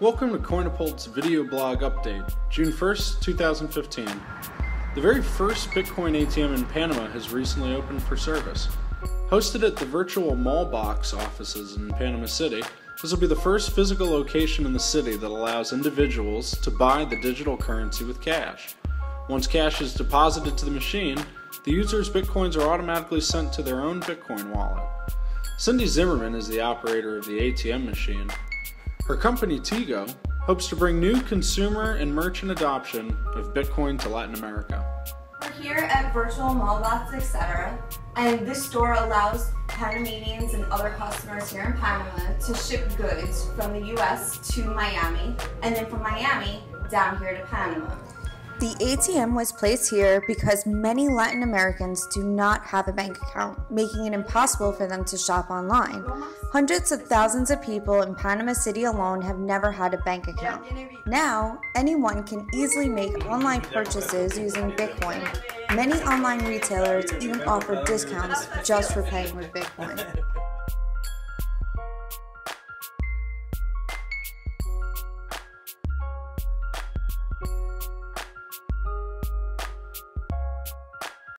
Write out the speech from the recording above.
Welcome to Coinapult's video blog update, June 1st, 2015. The very first Bitcoin ATM in Panama has recently opened for service. Hosted at the virtual Mallbox offices in Panama City, this will be the first physical location in the city that allows individuals to buy the digital currency with cash. Once cash is deposited to the machine, the user's bitcoins are automatically sent to their own Bitcoin wallet. Cindy Zimmerman is the operator of the ATM machine her company Tigo hopes to bring new consumer and merchant adoption of Bitcoin to Latin America. We're here at Virtual Mallbox, etc. And this store allows Panamanians and other customers here in Panama to ship goods from the US to Miami and then from Miami down here to Panama. The ATM was placed here because many Latin Americans do not have a bank account, making it impossible for them to shop online. Hundreds of thousands of people in Panama City alone have never had a bank account. Now, anyone can easily make online purchases using Bitcoin. Many online retailers even offer discounts just for paying with Bitcoin.